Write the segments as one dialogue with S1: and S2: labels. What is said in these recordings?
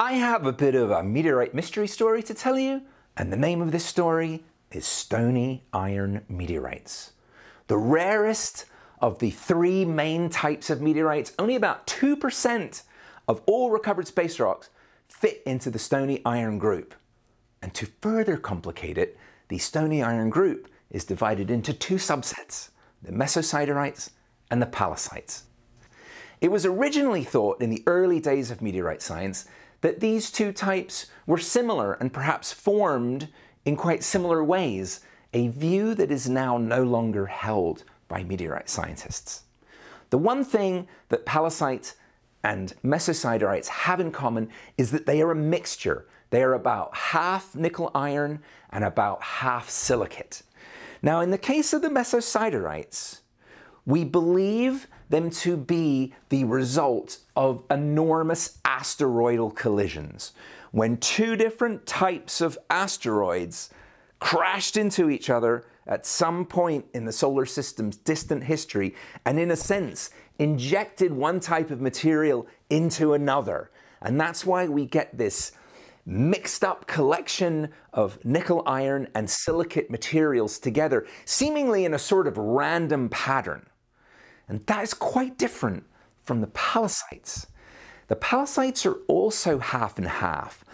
S1: I have a bit of a meteorite mystery story to tell you, and the name of this story is Stony Iron Meteorites. The rarest of the three main types of meteorites, only about 2% of all recovered space rocks fit into the Stony Iron group. And to further complicate it, the Stony Iron group is divided into two subsets, the Mesosiderites and the pallasites. It was originally thought in the early days of meteorite science that these two types were similar and perhaps formed in quite similar ways, a view that is now no longer held by meteorite scientists. The one thing that pallasites and mesosiderites have in common is that they are a mixture. They are about half nickel iron and about half silicate. Now, in the case of the mesosiderites, we believe them to be the result of enormous asteroidal collisions. When two different types of asteroids crashed into each other at some point in the solar system's distant history, and in a sense, injected one type of material into another. And that's why we get this mixed up collection of nickel iron and silicate materials together, seemingly in a sort of random pattern. And that is quite different from the pallasites. The pallasites are also half and half,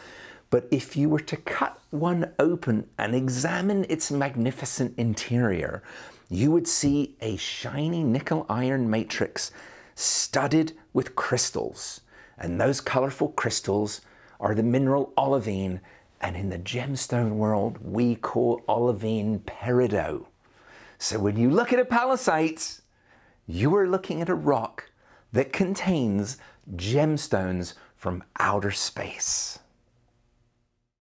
S1: but if you were to cut one open and examine its magnificent interior, you would see a shiny nickel iron matrix studded with crystals. And those colorful crystals are the mineral olivine, and in the gemstone world, we call olivine peridot. So when you look at a pallasite, you are looking at a rock that contains gemstones from outer space.